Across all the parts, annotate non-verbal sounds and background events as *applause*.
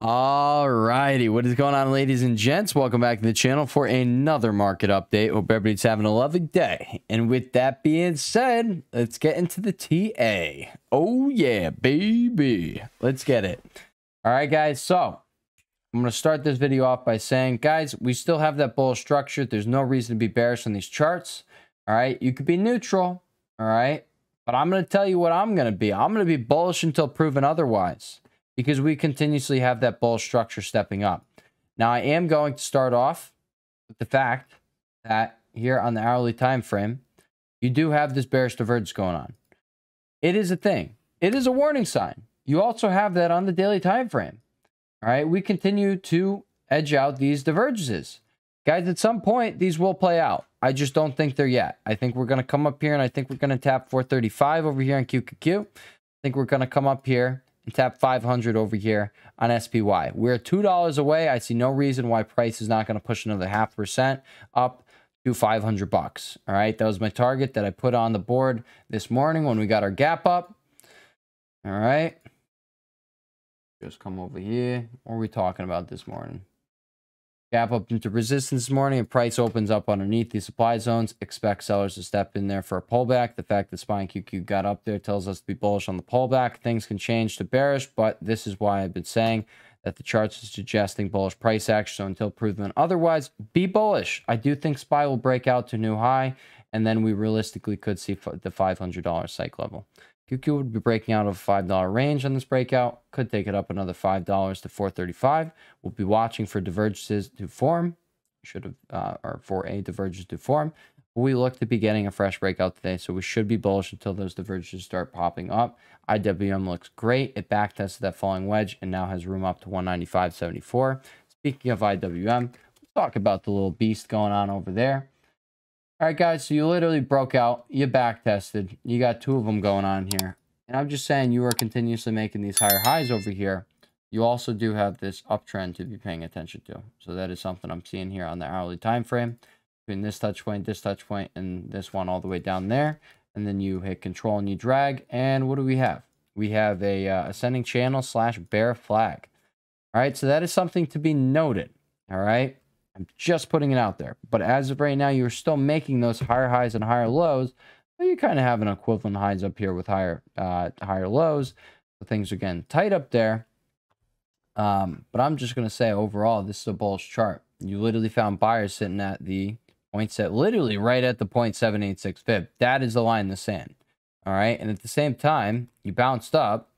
Alrighty, what is going on, ladies and gents? Welcome back to the channel for another market update. Hope everybody's having a lovely day. And with that being said, let's get into the TA. Oh yeah, baby. Let's get it. All right, guys. So I'm going to start this video off by saying, guys, we still have that bull structure. There's no reason to be bearish on these charts. All right, you could be neutral. All right, but I'm going to tell you what I'm going to be. I'm going to be bullish until proven otherwise because we continuously have that bull structure stepping up. Now, I am going to start off with the fact that here on the hourly time frame, you do have this bearish divergence going on. It is a thing. It is a warning sign. You also have that on the daily time frame. All right, we continue to edge out these divergences. Guys, at some point, these will play out. I just don't think they're yet. I think we're going to come up here and I think we're going to tap 435 over here on QQQ. I think we're going to come up here and tap 500 over here on SPY. We're $2 away. I see no reason why price is not going to push another half percent up to 500 bucks. All right, that was my target that I put on the board this morning when we got our gap up. All right. Just come over here. What are we talking about this morning? Gap up into resistance this morning and price opens up underneath the supply zones. Expect sellers to step in there for a pullback. The fact that SPY and QQ got up there tells us to be bullish on the pullback. Things can change to bearish, but this is why I've been saying that the charts are suggesting bullish price action. So until proven otherwise, be bullish. I do think SPY will break out to new high, and then we realistically could see the $500 psych level. QQ would be breaking out of a $5 range on this breakout. Could take it up another $5 to 435 We'll be watching for divergences to form. Should have, uh, or for a divergence to form. We look to be getting a fresh breakout today, so we should be bullish until those divergences start popping up. IWM looks great. It backtested that falling wedge and now has room up to 195.74. Speaking of IWM, let's talk about the little beast going on over there. All right, guys, so you literally broke out. You back tested. You got two of them going on here. And I'm just saying you are continuously making these higher highs over here. You also do have this uptrend to be paying attention to. So that is something I'm seeing here on the hourly time frame. Between this touch point, this touch point, and this one all the way down there. And then you hit control and you drag. And what do we have? We have a uh, ascending channel slash bear flag. All right, so that is something to be noted. All right. I'm just putting it out there. But as of right now, you're still making those higher highs and higher lows. But you kind of have an equivalent highs up here with higher uh, higher lows. So things are getting tight up there. Um, but I'm just going to say overall, this is a bullish chart. You literally found buyers sitting at the point set, literally right at the 0.786 fib. That is the line in the sand. All right. And at the same time, you bounced up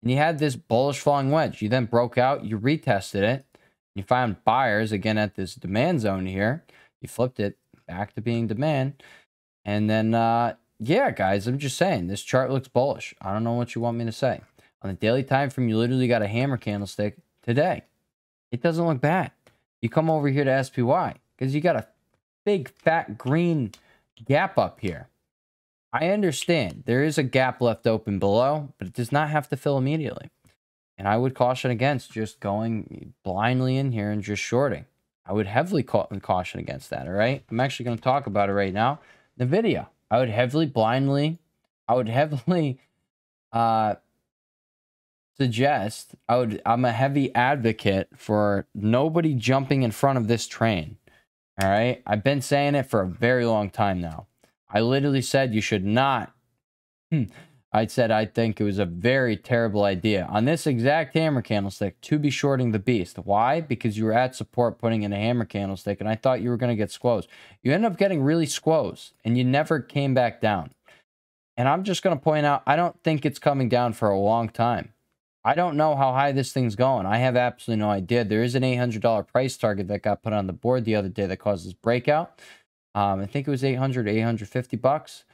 and you had this bullish falling wedge. You then broke out, you retested it, you find buyers again at this demand zone here. You flipped it back to being demand. And then, uh, yeah, guys, I'm just saying this chart looks bullish. I don't know what you want me to say. On the daily time frame, you literally got a hammer candlestick today. It doesn't look bad. You come over here to SPY because you got a big fat green gap up here. I understand there is a gap left open below, but it does not have to fill immediately. And I would caution against just going blindly in here and just shorting. I would heavily caution against that, all right? I'm actually going to talk about it right now. Video. I would heavily, blindly, I would heavily *laughs* uh, suggest, I would, I'm a heavy advocate for nobody jumping in front of this train, all right? I've been saying it for a very long time now. I literally said you should not hmm, I said I think it was a very terrible idea on this exact hammer candlestick to be shorting the beast. Why? Because you were at support putting in a hammer candlestick and I thought you were going to get squoze. You end up getting really squoze and you never came back down. And I'm just going to point out, I don't think it's coming down for a long time. I don't know how high this thing's going. I have absolutely no idea. There is an $800 price target that got put on the board the other day that caused this breakout. Um, I think it was $800, $850 bucks.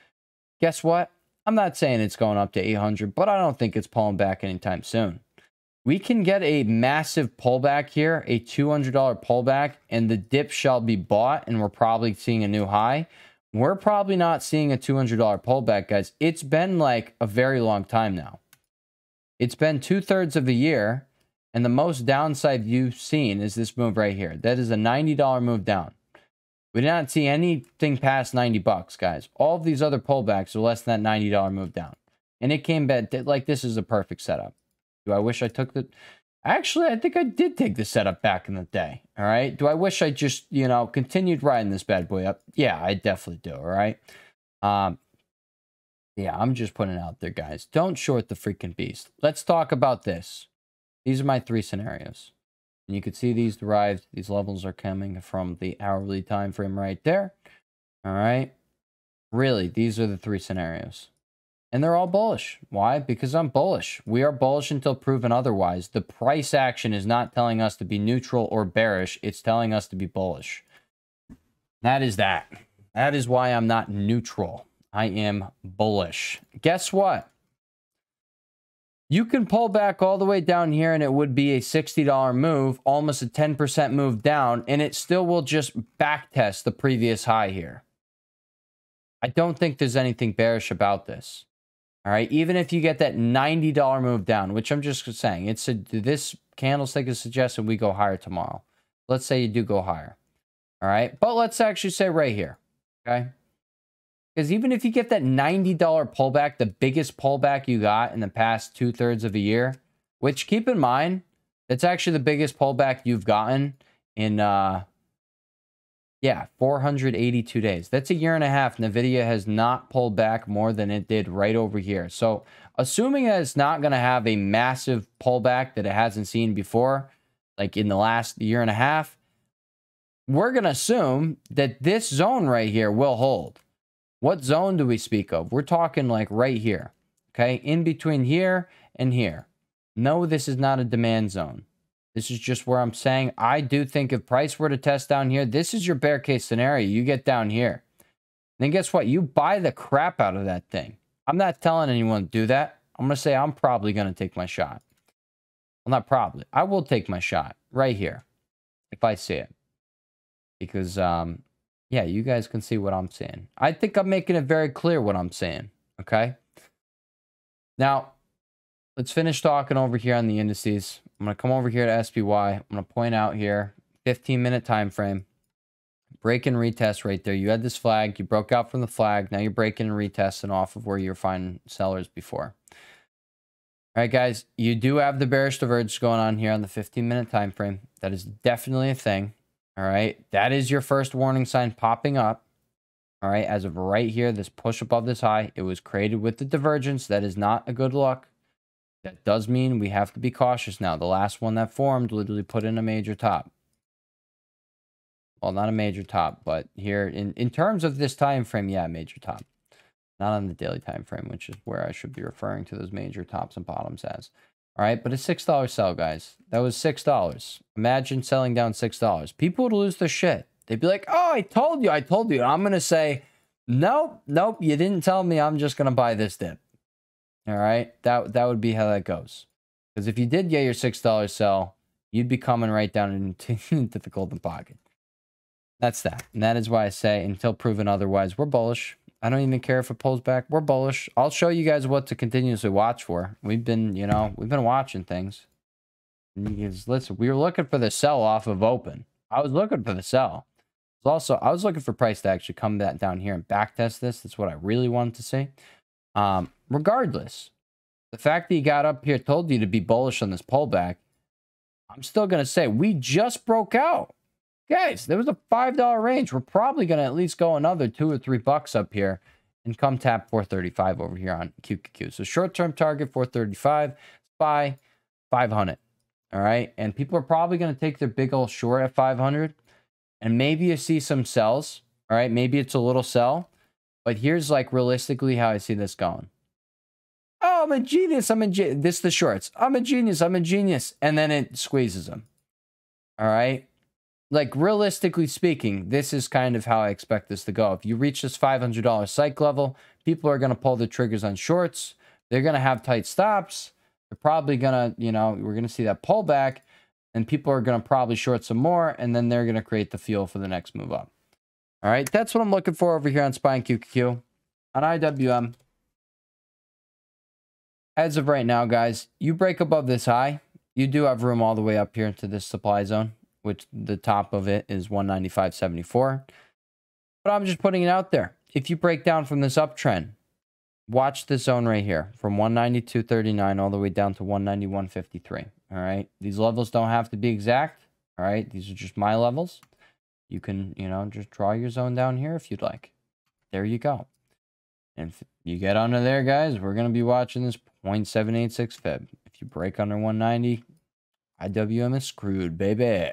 Guess what? I'm not saying it's going up to 800, but I don't think it's pulling back anytime soon. We can get a massive pullback here, a $200 pullback, and the dip shall be bought, and we're probably seeing a new high. We're probably not seeing a $200 pullback, guys. It's been like a very long time now. It's been two thirds of a year, and the most downside you've seen is this move right here. That is a $90 move down. We did not see anything past 90 bucks, guys. All of these other pullbacks are less than that $90 move down. And it came back like this is a perfect setup. Do I wish I took the Actually, I think I did take the setup back in the day. All right. Do I wish I just, you know, continued riding this bad boy up? Yeah, I definitely do. All right. Um, yeah, I'm just putting it out there, guys. Don't short the freaking beast. Let's talk about this. These are my three scenarios. And you can see these derived. These levels are coming from the hourly time frame right there. All right. Really, these are the three scenarios. And they're all bullish. Why? Because I'm bullish. We are bullish until proven otherwise. The price action is not telling us to be neutral or bearish. It's telling us to be bullish. That is that. That is why I'm not neutral. I am bullish. Guess what? You can pull back all the way down here and it would be a $60 move, almost a 10% move down, and it still will just backtest the previous high here. I don't think there's anything bearish about this. All right, even if you get that $90 move down, which I'm just saying, it's a, this candlestick is suggesting we go higher tomorrow. Let's say you do go higher. All right, but let's actually say right here, okay? Because even if you get that $90 pullback, the biggest pullback you got in the past two thirds of a year, which keep in mind, it's actually the biggest pullback you've gotten in uh, yeah, 482 days. That's a year and a half. NVIDIA has not pulled back more than it did right over here. So, assuming that it's not going to have a massive pullback that it hasn't seen before, like in the last year and a half, we're going to assume that this zone right here will hold. What zone do we speak of? We're talking like right here, okay? In between here and here. No, this is not a demand zone. This is just where I'm saying I do think if price were to test down here, this is your bear case scenario. You get down here. Then guess what? You buy the crap out of that thing. I'm not telling anyone to do that. I'm going to say I'm probably going to take my shot. Well, not probably. I will take my shot right here if I see it. Because, um, yeah, you guys can see what I'm saying. I think I'm making it very clear what I'm saying. Okay. Now, let's finish talking over here on the indices. I'm going to come over here to SPY. I'm going to point out here 15 minute time frame. Break and retest right there. You had this flag. You broke out from the flag. Now you're breaking and retesting off of where you're finding sellers before. All right, guys, you do have the bearish divergence going on here on the 15 minute time frame. That is definitely a thing. All right, that is your first warning sign popping up. All right, as of right here, this push above this high, it was created with the divergence. That is not a good look. That does mean we have to be cautious now. The last one that formed literally put in a major top. Well, not a major top, but here in, in terms of this time frame, yeah, major top. Not on the daily time frame, which is where I should be referring to those major tops and bottoms as. All right, but a $6 sell, guys. That was $6. Imagine selling down $6. People would lose their shit. They'd be like, oh, I told you, I told you. I'm going to say, nope, nope, you didn't tell me. I'm just going to buy this dip. All right, that that would be how that goes. Because if you did get your six dollar sell, you'd be coming right down *laughs* into, into the golden pocket. That's that, and that is why I say until proven otherwise, we're bullish. I don't even care if it pulls back. We're bullish. I'll show you guys what to continuously watch for. We've been, you know, we've been watching things. Because listen, we were looking for the sell off of open. I was looking for the sell. Also, I was looking for price to actually come back down here and back test this. That's what I really wanted to see. Um, regardless, the fact that you got up here told you to be bullish on this pullback. I'm still going to say we just broke out. Guys, there was a $5 range. We're probably going to at least go another two or three bucks up here and come tap 435 over here on QQQ. So short-term target 435, SPY 500. All right. And people are probably going to take their big old short at 500. And maybe you see some sells. All right. Maybe it's a little sell. But here's like realistically how I see this going. Oh, I'm a genius. I'm a this the shorts. I'm a genius. I'm a genius. And then it squeezes them. All right. Like realistically speaking, this is kind of how I expect this to go. If you reach this $500 psych level, people are going to pull the triggers on shorts. They're going to have tight stops. They're probably going to, you know, we're going to see that pullback and people are going to probably short some more and then they're going to create the fuel for the next move up. All right, that's what I'm looking for over here on SPY and QQQ. On IWM, as of right now, guys, you break above this high, you do have room all the way up here into this supply zone, which the top of it is 195.74. But I'm just putting it out there. If you break down from this uptrend, watch this zone right here from 192.39 all the way down to 191.53. All right. These levels don't have to be exact. All right. These are just my levels. You can, you know, just draw your zone down here if you'd like. There you go. And if you get under there, guys, we're going to be watching this 0.786 Fib. If you break under 190, IWM is screwed, baby.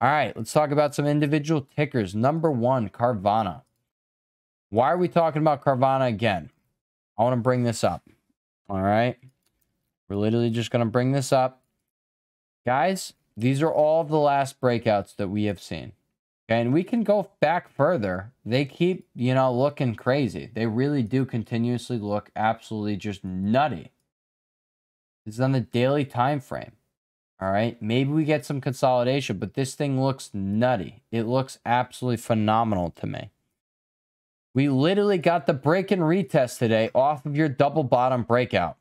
All right, let's talk about some individual tickers. Number one, Carvana. Why are we talking about Carvana again? I want to bring this up. All right. We're literally just going to bring this up. Guys, these are all the last breakouts that we have seen. And we can go back further. They keep, you know, looking crazy. They really do continuously look absolutely just nutty. This is on the daily time frame. All right. Maybe we get some consolidation, but this thing looks nutty. It looks absolutely phenomenal to me. We literally got the break and retest today off of your double bottom breakout.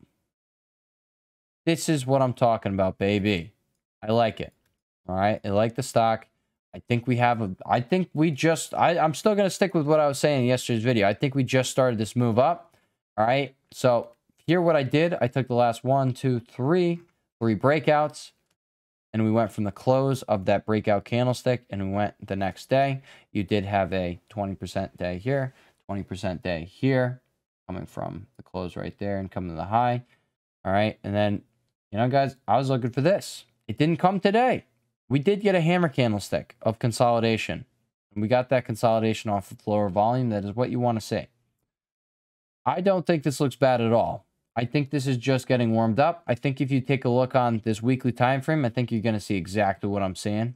This is what I'm talking about, baby. I like it. All right. I like the stock. I think we have a, I think we just, I, I'm still going to stick with what I was saying in yesterday's video. I think we just started this move up. All right. So here, what I did, I took the last one, two, three, three breakouts and we went from the close of that breakout candlestick and we went the next day. You did have a 20% day here, 20% day here, coming from the close right there and coming to the high. All right. And then, you know, guys, I was looking for this. It didn't come today. We did get a hammer candlestick of consolidation. We got that consolidation off of lower volume. That is what you want to see. I don't think this looks bad at all. I think this is just getting warmed up. I think if you take a look on this weekly time frame, I think you're going to see exactly what I'm seeing.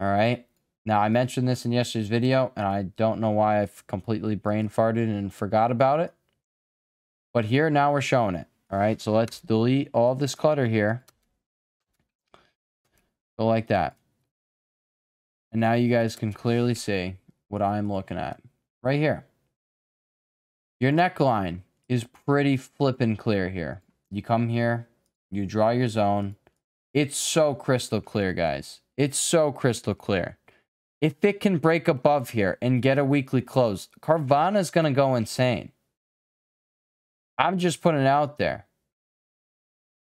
All right. Now, I mentioned this in yesterday's video, and I don't know why I've completely brain farted and forgot about it. But here, now we're showing it. All right. So let's delete all this clutter here. Go like that. And now you guys can clearly see what I'm looking at right here. Your neckline is pretty flippin' clear here. You come here, you draw your zone. It's so crystal clear, guys. It's so crystal clear. If it can break above here and get a weekly close, Carvana is going to go insane. I'm just putting it out there.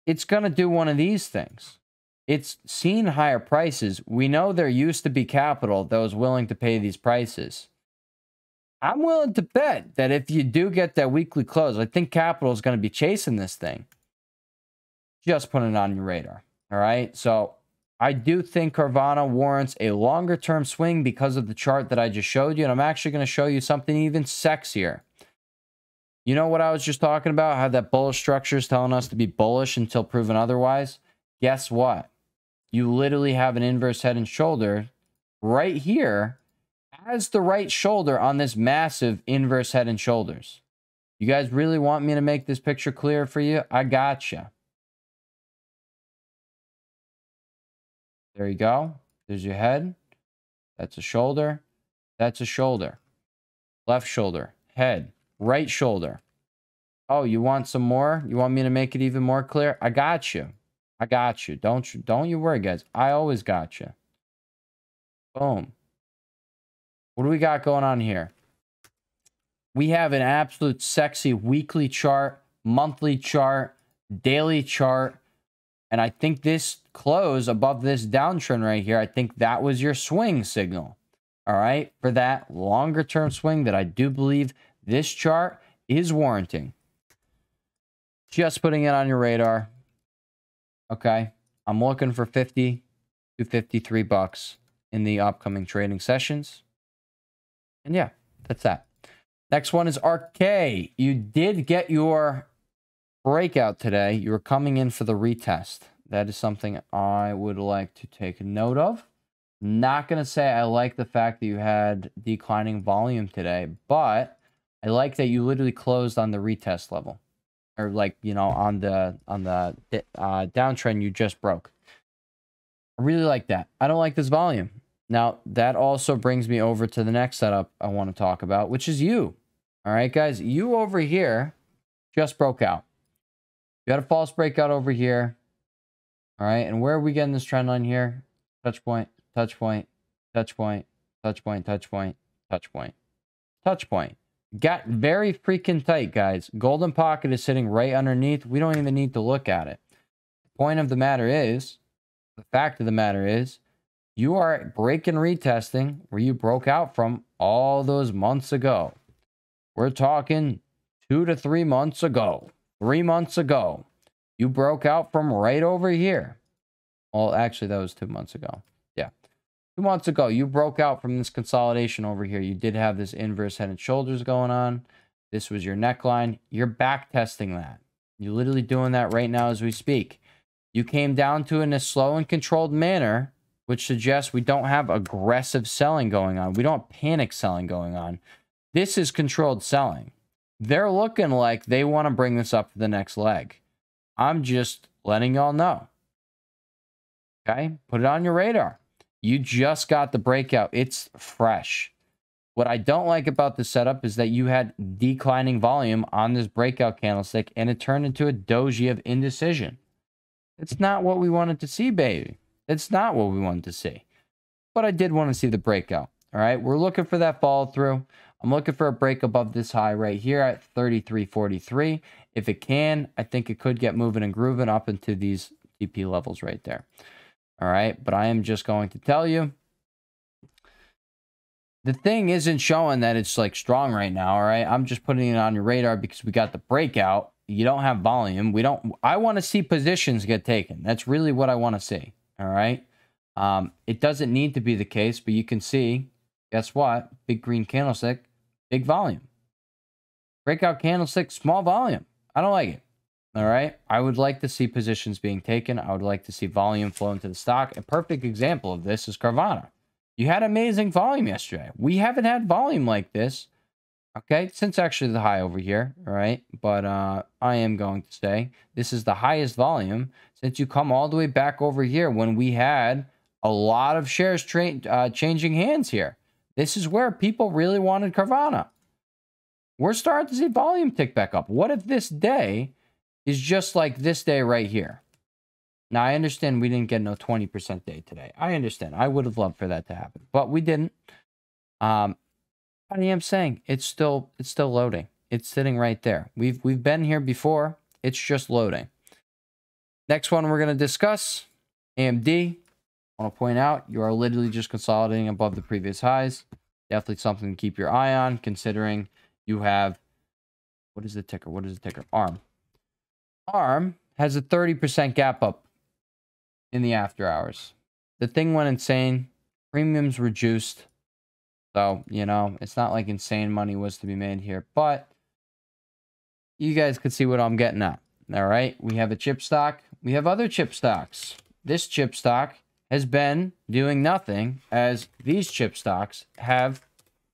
It's going to do one of these things. It's seen higher prices. We know there used to be capital that was willing to pay these prices. I'm willing to bet that if you do get that weekly close, I think capital is going to be chasing this thing. Just putting it on your radar. All right. So I do think Carvana warrants a longer term swing because of the chart that I just showed you. And I'm actually going to show you something even sexier. You know what I was just talking about? How that bullish structure is telling us to be bullish until proven otherwise? Guess what? You literally have an inverse head and shoulder right here has the right shoulder on this massive inverse head and shoulders. You guys really want me to make this picture clear for you? I gotcha. There you go. There's your head. That's a shoulder. That's a shoulder. Left shoulder. Head. Right shoulder. Oh, you want some more? You want me to make it even more clear? I got you. I got you. Don't you don't you worry, guys. I always got you. Boom. What do we got going on here? We have an absolute sexy weekly chart, monthly chart, daily chart. And I think this close above this downtrend right here, I think that was your swing signal. All right. For that longer term swing that I do believe this chart is warranting. Just putting it on your radar. Okay. I'm looking for 50 to 53 bucks in the upcoming trading sessions. And yeah, that's that. Next one is ARKK. You did get your breakout today. You were coming in for the retest. That is something I would like to take note of. Not going to say I like the fact that you had declining volume today, but I like that you literally closed on the retest level or like, you know, on the on the uh, downtrend you just broke. I really like that. I don't like this volume. Now, that also brings me over to the next setup I want to talk about, which is you. All right, guys, you over here just broke out. You had a false breakout over here. All right, and where are we getting this trend line here? Touch point, touch point, touch point, touch point, touch point, touch point, touch point. Got very freaking tight, guys. Golden pocket is sitting right underneath. We don't even need to look at it. The point of the matter is, the fact of the matter is, you are breaking retesting where you broke out from all those months ago. We're talking two to three months ago, three months ago. You broke out from right over here. Well, actually, that was two months ago. Yeah. Two months ago, you broke out from this consolidation over here. You did have this inverse head and shoulders going on. This was your neckline. You're back testing that. You're literally doing that right now as we speak. You came down to in a slow and controlled manner, which suggests we don't have aggressive selling going on. We don't panic selling going on. This is controlled selling. They're looking like they want to bring this up to the next leg. I'm just letting y'all know. Okay? Put it on your radar. You just got the breakout. It's fresh. What I don't like about the setup is that you had declining volume on this breakout candlestick and it turned into a doji of indecision. It's not what we wanted to see, baby. It's not what we wanted to see. But I did want to see the breakout. All right. We're looking for that follow through. I'm looking for a break above this high right here at 33.43. If it can, I think it could get moving and grooving up into these TP levels right there. All right. But I am just going to tell you the thing isn't showing that it's like strong right now. All right. I'm just putting it on your radar because we got the breakout. You don't have volume. We don't, I want to see positions get taken. That's really what I want to see. All right. Um, it doesn't need to be the case, but you can see, guess what? Big green candlestick, big volume. Breakout candlestick, small volume. I don't like it. All right. I would like to see positions being taken. I would like to see volume flow into the stock. A perfect example of this is Carvana. You had amazing volume yesterday. We haven't had volume like this, okay, since actually the high over here, right? But uh, I am going to say this is the highest volume since you come all the way back over here when we had a lot of shares uh, changing hands here. This is where people really wanted Carvana. We're starting to see volume tick back up. What if this day is just like this day right here? Now, I understand we didn't get no 20% day today. I understand. I would have loved for that to happen, but we didn't. Um, I am saying it's still it's still loading. It's sitting right there. We've we've been here before. It's just loading. Next one we're going to discuss AMD. I want to point out you are literally just consolidating above the previous highs. Definitely something to keep your eye on, considering you have what is the ticker? What is the ticker? ARM. ARM has a 30% gap up in the after hours. The thing went insane. Premiums reduced. So, you know, it's not like insane money was to be made here, but you guys could see what I'm getting at. All right. We have a chip stock. We have other chip stocks. This chip stock has been doing nothing as these chip stocks have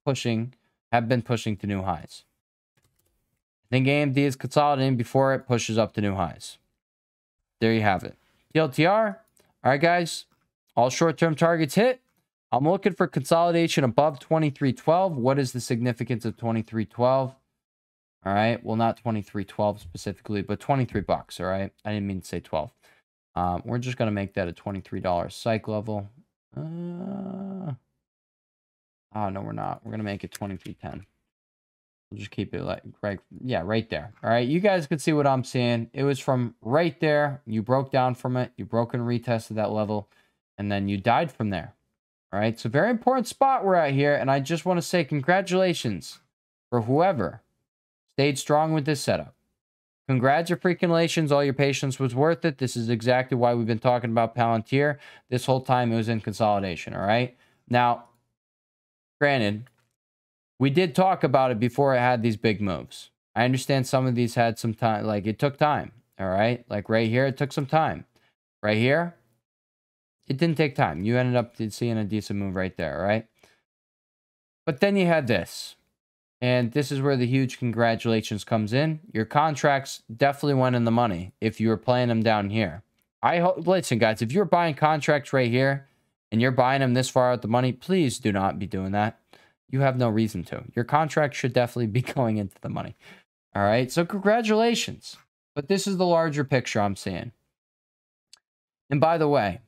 pushing, have been pushing to new highs. I think AMD is consolidating before it pushes up to new highs. There you have it. TLDR, all right, guys, all short-term targets hit. I'm looking for consolidation above 2312. What is the significance of 2312? All right. Well, not 2312 specifically, but 23 bucks. All right. I didn't mean to say 12. Um, we're just going to make that a $23 psych level. Uh, oh, no, we're not. We're going to make it 2310. We'll just keep it like right, yeah, right there. All right, you guys can see what I'm seeing. It was from right there. You broke down from it. You broke and retested that level, and then you died from there. All right, so very important spot we're at here, and I just want to say congratulations for whoever stayed strong with this setup. Congratulations, all your patience was worth it. This is exactly why we've been talking about Palantir. This whole time it was in consolidation, all right? Now, granted, we did talk about it before it had these big moves. I understand some of these had some time, like it took time. All right. Like right here, it took some time. Right here, it didn't take time. You ended up seeing a decent move right there. Right. But then you had this. And this is where the huge congratulations comes in. Your contracts definitely went in the money if you were playing them down here. I hope, listen, guys, if you're buying contracts right here and you're buying them this far out the money, please do not be doing that you have no reason to. Your contract should definitely be *laughs* going into the money. All right. So, congratulations. But this is the larger picture I'm seeing. And by the way,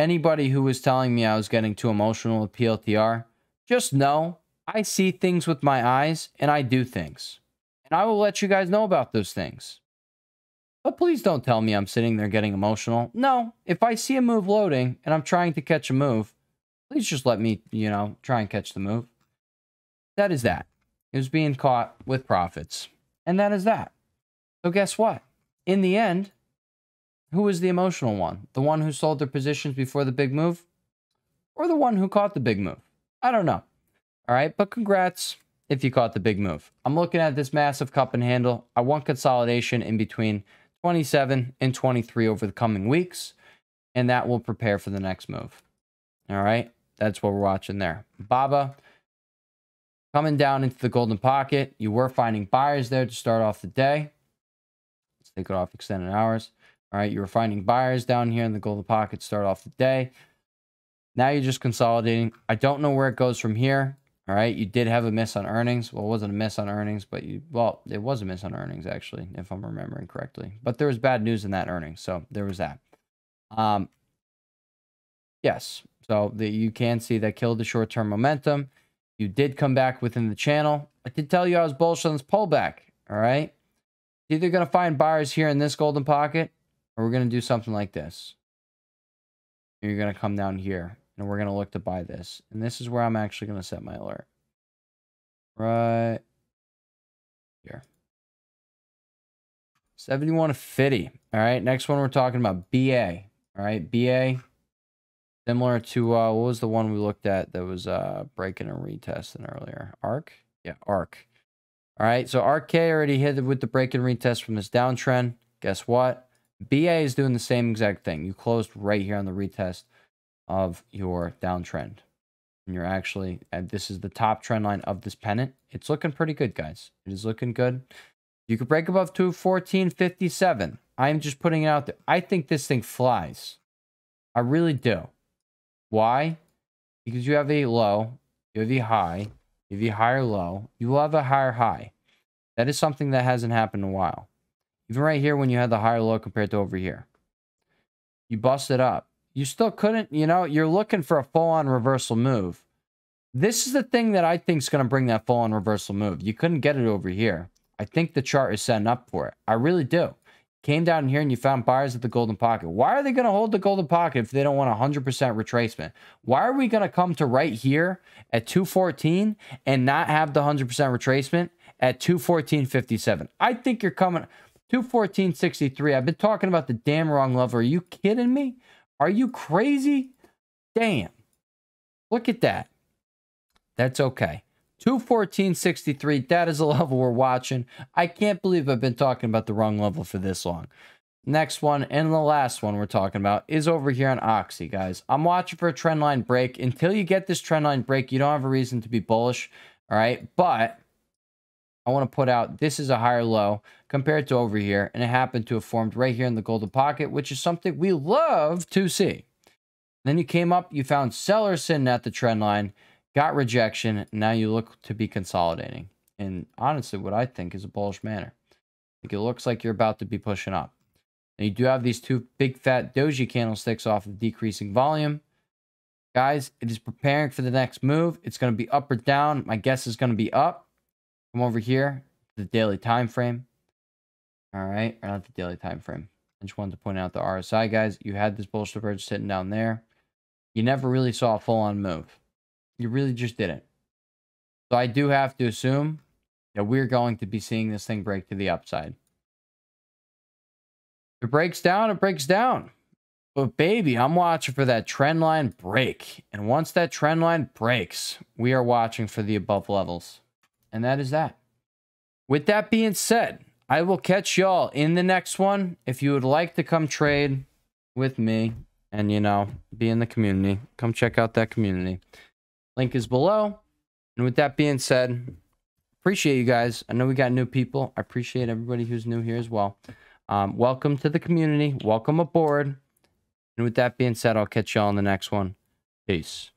anybody who was telling me I was getting too emotional with PLTR, just know I see things with my eyes and I do things. And I will let you guys know about those things. But please don't tell me I'm sitting there getting emotional. No, if I see a move loading and I'm trying to catch a move, please just let me, you know, try and catch the move. That is that. It was being caught with profits. And that is that. So guess what? In the end, who was the emotional one? The one who sold their positions before the big move? Or the one who caught the big move? I don't know. All right, but congrats if you caught the big move. I'm looking at this massive cup and handle. I want consolidation in between 27 and 23 over the coming weeks, and that will prepare for the next move. All right, that's what we're watching there. Baba coming down into the golden pocket. You were finding buyers there to start off the day. Let's take it off extended hours. All right, you were finding buyers down here in the golden pocket start off the day. Now you're just consolidating. I don't know where it goes from here. All right, you did have a miss on earnings. Well, it wasn't a miss on earnings, but you well, it was a miss on earnings actually, if I'm remembering correctly. But there was bad news in that earnings, so there was that. Um, yes, so that you can see that killed the short-term momentum. You did come back within the channel. I did tell you I was bullish on this pullback. All right, either gonna find buyers here in this golden pocket, or we're gonna do something like this. You're gonna come down here and we're going to look to buy this. And this is where I'm actually going to set my alert. Right here. 7150. All right. Next one we're talking about BA. All right. BA. Similar to uh, what was the one we looked at that was uh, breaking and retesting earlier? Arc? Yeah, arc. All right. So ARKK already hit with the break and retest from this downtrend. Guess what? BA is doing the same exact thing. You closed right here on the retest of your downtrend. And you're actually, and this is the top trend line of this pennant. It's looking pretty good, guys. It is looking good. You could break above 214.57. I'm just putting it out there. I think this thing flies. I really do. Why? Because you have a low, you have a high, you have a higher low, you will have a higher high. That is something that hasn't happened in a while. Even right here when you had the higher low compared to over here. You bust it up you still couldn't, you know, you're looking for a full-on reversal move. This is the thing that I think is going to bring that full-on reversal move. You couldn't get it over here. I think the chart is setting up for it. I really do. Came down here and you found buyers at the golden pocket. Why are they going to hold the golden pocket if they don't want 100% retracement? Why are we going to come to right here at 214 and not have the 100% retracement at 214.57? I think you're coming 214.63. I've been talking about the damn wrong level. Are you kidding me? Are you crazy? Damn. Look at that. That's okay. 214.63. That is a *laughs* level we're watching. I can't believe I've been talking about the wrong level for this long. Next one and the last one we're talking about is over here on Oxy, guys. I'm watching for a trendline break. Until you get this trendline break, you don't have a reason to be bullish. All right. But I want to put out this is a higher low compared to over here, and it happened to have formed right here in the golden pocket, which is something we love to see. Then you came up, you found sellers sitting at the trend line, got rejection, now you look to be consolidating. And honestly, what I think is a bullish manner. It looks like you're about to be pushing up. And you do have these two big fat doji candlesticks off of decreasing volume. Guys, it is preparing for the next move. It's going to be up or down. My guess is going to be up. Come over here, the daily time frame. All right, or not the daily time frame. I just wanted to point out the RSI, guys. You had this bullish divergence sitting down there. You never really saw a full-on move. You really just didn't. So I do have to assume that we're going to be seeing this thing break to the upside. It breaks down, it breaks down. But baby, I'm watching for that trend line break. And once that trend line breaks, we are watching for the above levels. And that is that. With that being said, I will catch y'all in the next one. If you would like to come trade with me and, you know, be in the community, come check out that community. Link is below. And with that being said, appreciate you guys. I know we got new people. I appreciate everybody who's new here as well. Um, welcome to the community. Welcome aboard. And with that being said, I'll catch y'all in the next one. Peace.